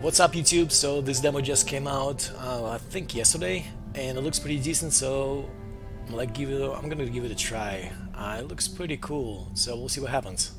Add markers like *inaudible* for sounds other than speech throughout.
What's up YouTube? So this demo just came out, uh, I think yesterday, and it looks pretty decent. So I'm like, give it. I'm gonna give it a try. Uh, it looks pretty cool. So we'll see what happens.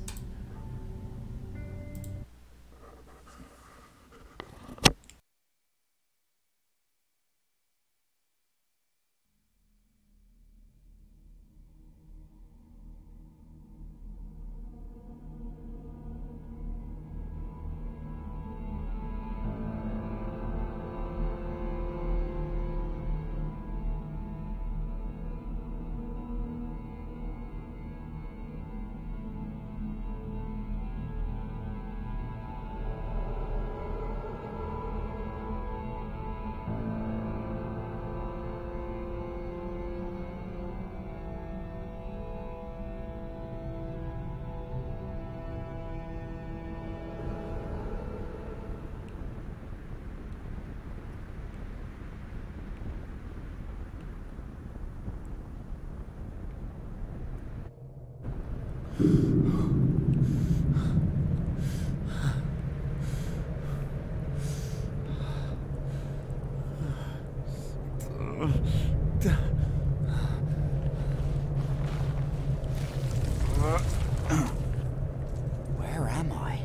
Where am I?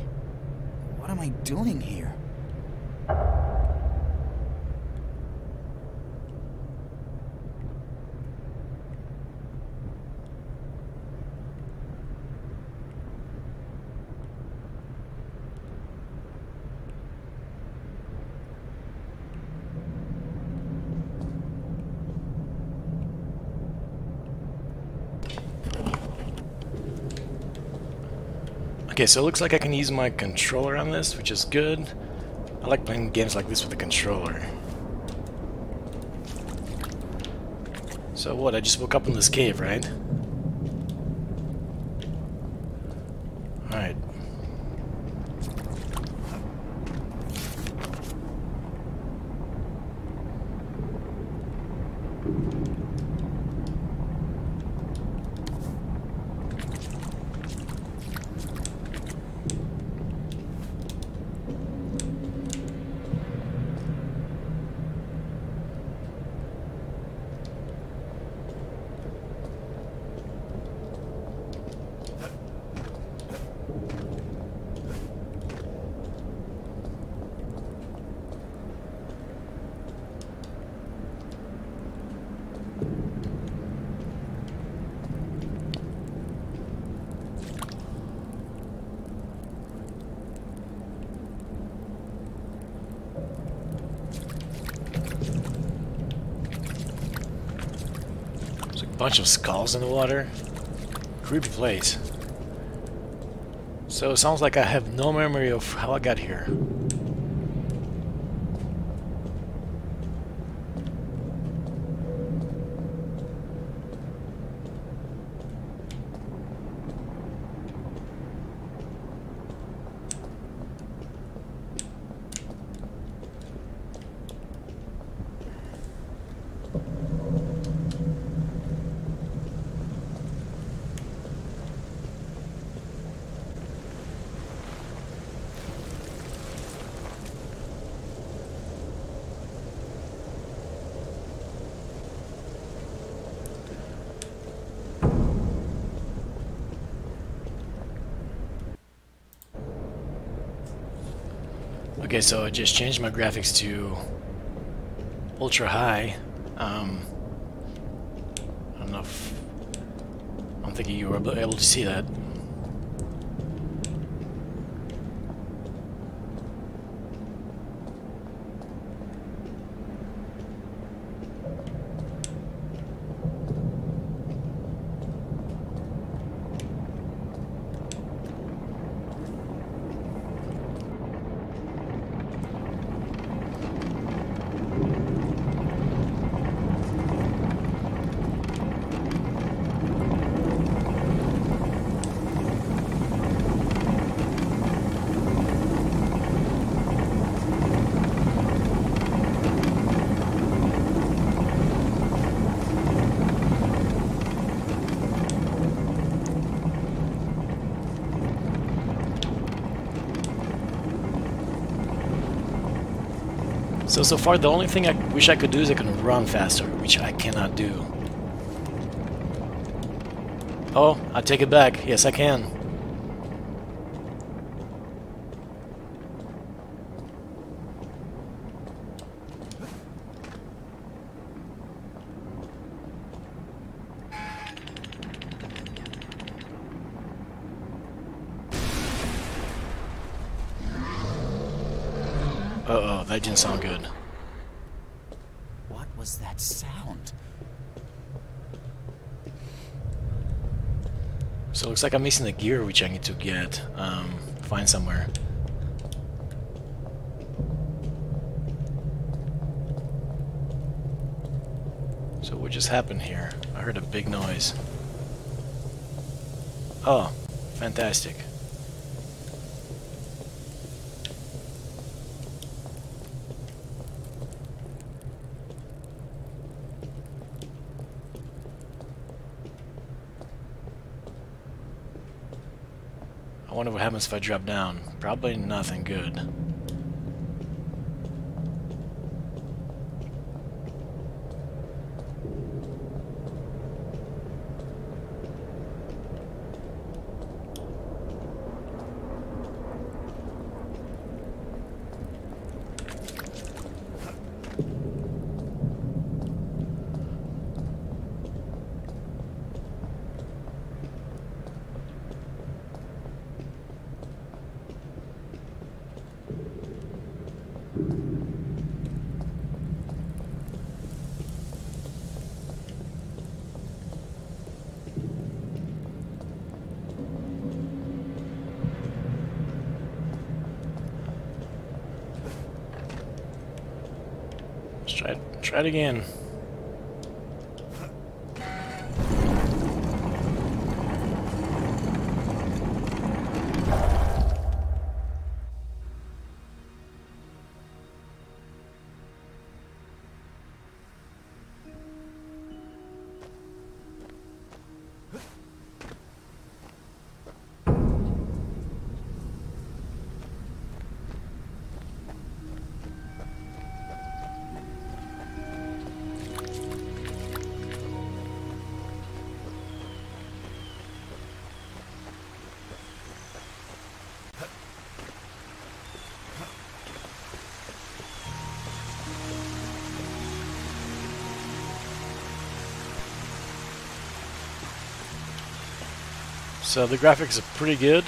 What am I doing here? Okay, so it looks like I can use my controller on this, which is good. I like playing games like this with a controller. So what, I just woke up in this cave, right? Alright. There's a bunch of skulls in the water. Creepy place. So it sounds like I have no memory of how I got here. Okay, so I just changed my graphics to ultra high. Um, I don't know if I'm thinking you were able to see that. So, so far the only thing I wish I could do is I can run faster, which I cannot do. Oh, I take it back. Yes, I can. That didn't sound good. What was that sound? So it looks like I'm missing the gear which I need to get, um, find somewhere. So what just happened here? I heard a big noise. Oh, fantastic. I wonder what happens if I drop down. Probably nothing good. Try it, try it again. So the graphics are pretty good.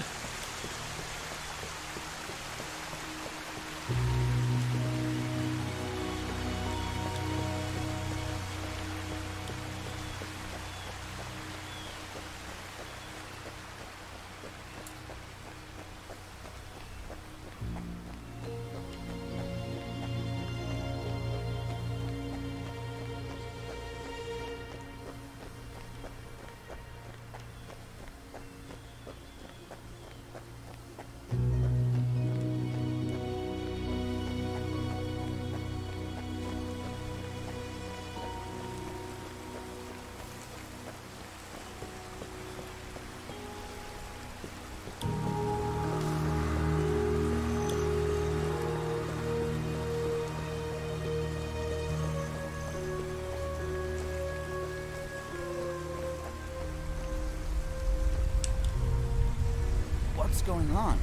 What's going on?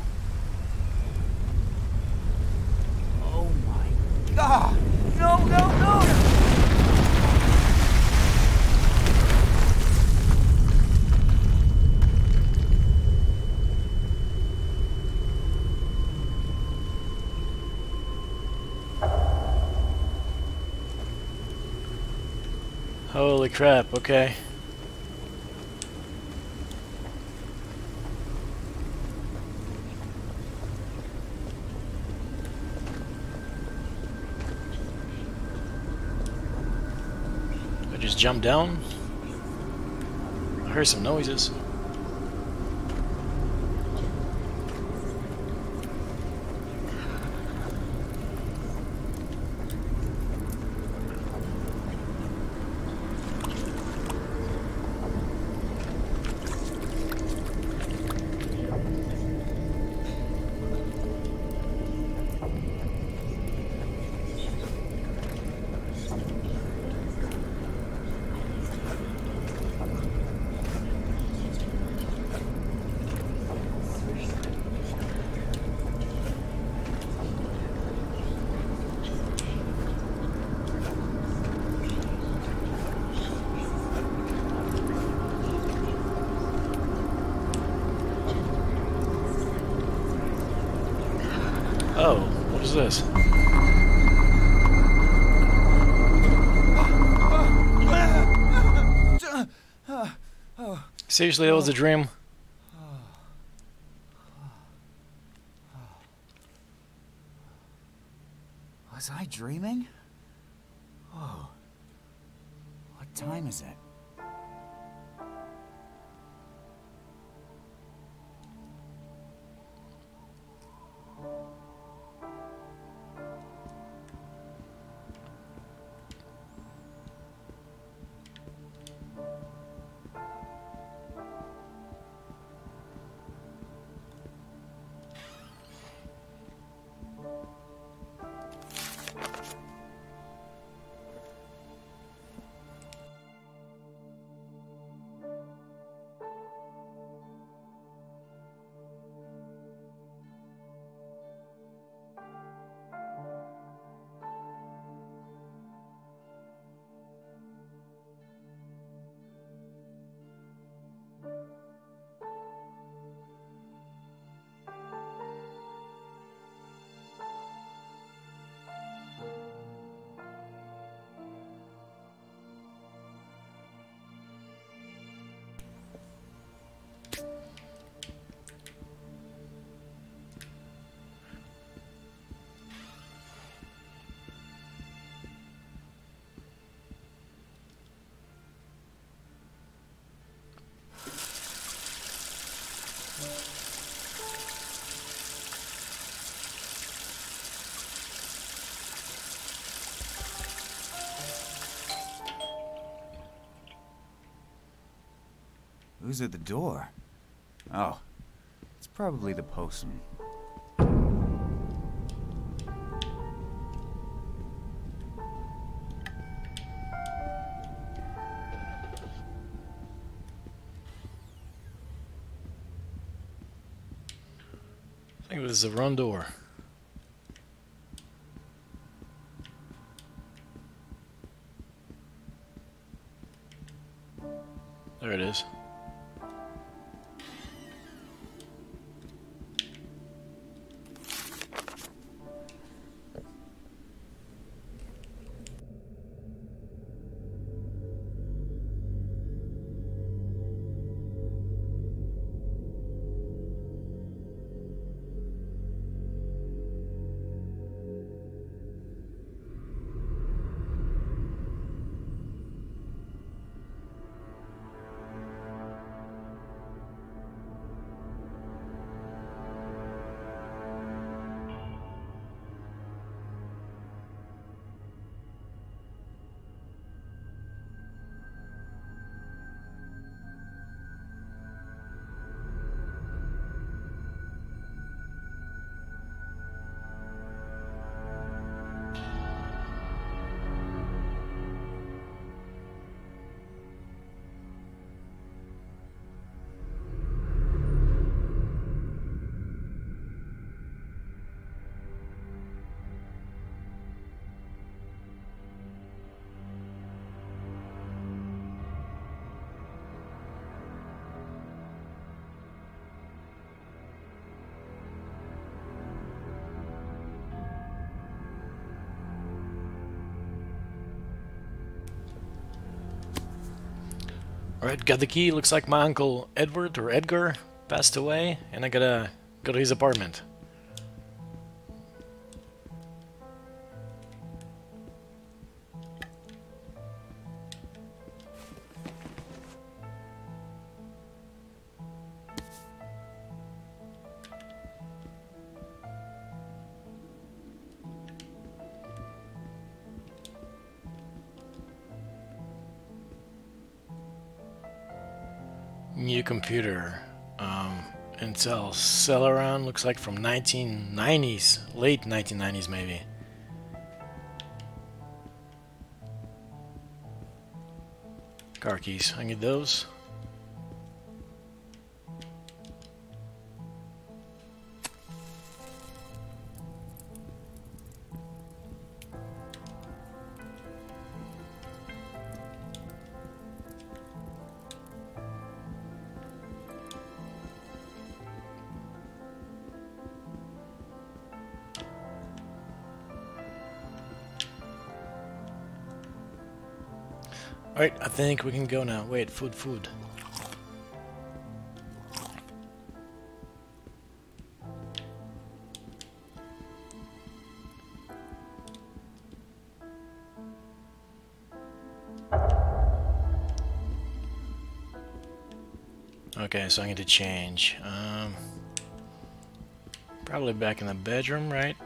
Oh my god! No, no, no! Holy crap, okay. Jumped down. I heard some noises. Is this? Seriously, that was a dream? Was I dreaming? Oh. What time is it? Who's at the door? Oh, it's probably the postman. I think it was the wrong door. Alright, got the key. Looks like my uncle Edward or Edgar passed away, and I gotta go to his apartment. New computer. Um, Intel Celeron looks like from 1990s, late 1990s maybe. Car keys, I need those. Alright, I think we can go now. Wait, food, food. Okay, so I need to change. Um, probably back in the bedroom, right?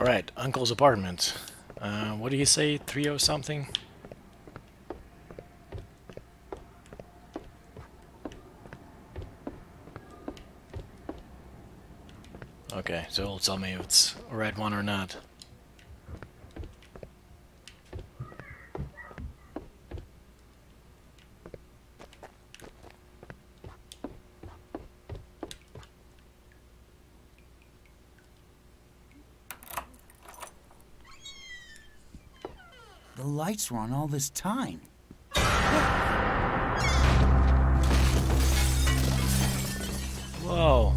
Alright, Uncle's apartment. Uh, what do you say, 30 something? Okay, so it'll tell me if it's a red one or not. The lights were on all this time. Whoa.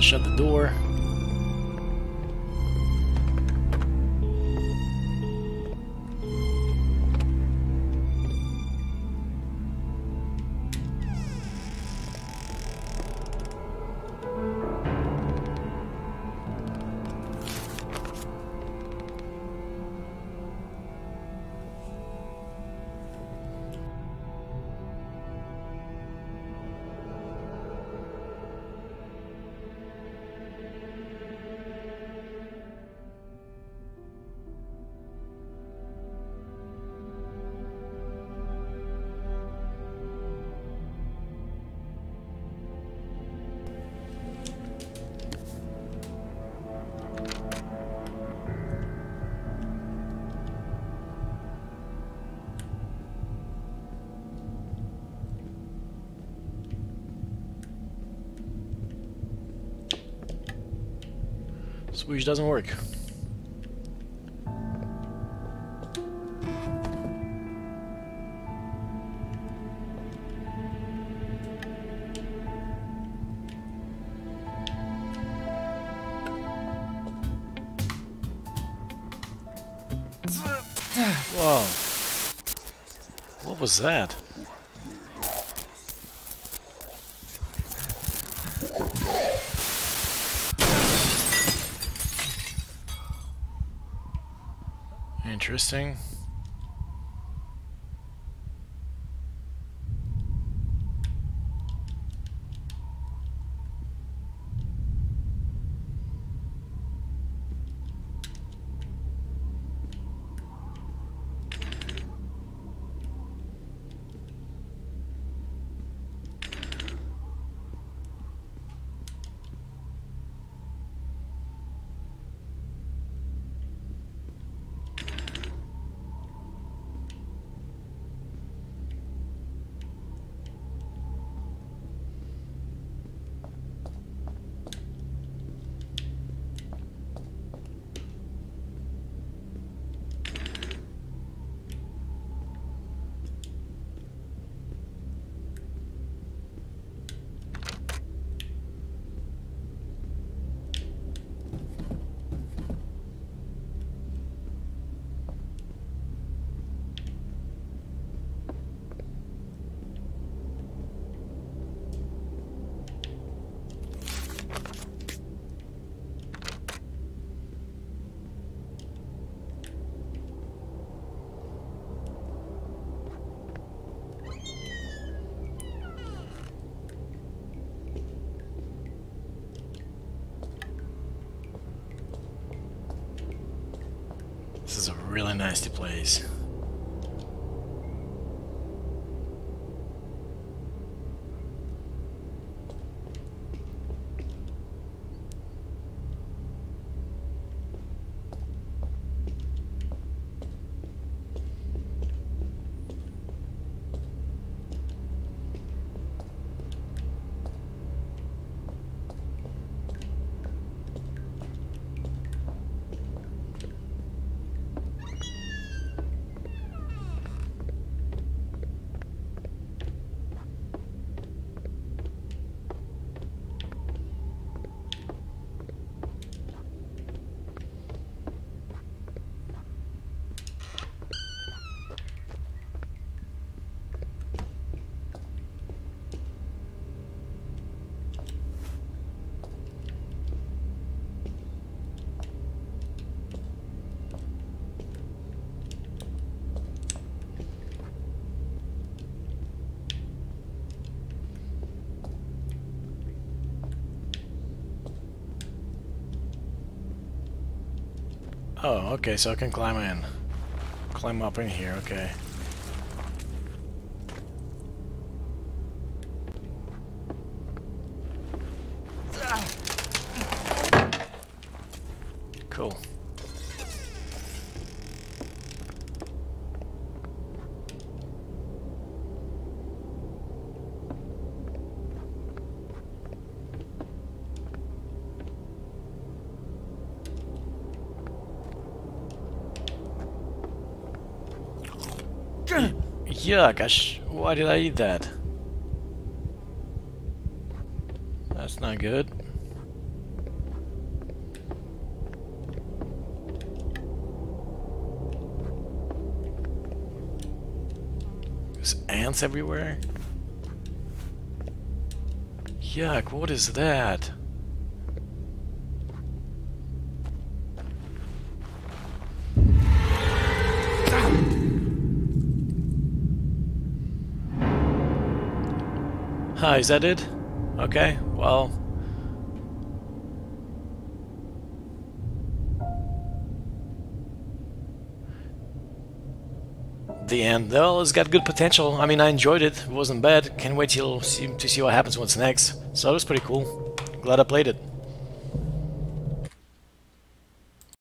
Shut the door. Swoosh doesn't work. *sighs* Whoa. What was that? Interesting. Really nasty place. Oh, okay, so I can climb in. Climb up in here, okay. Cool. Yuck, I why did I eat that? That's not good. There's ants everywhere? Yuck, what is that? Hi, is that it? Okay, well... The end. Well, it's got good potential. I mean, I enjoyed it. It wasn't bad. Can't wait till see, to see what happens what's next. So it was pretty cool. Glad I played it.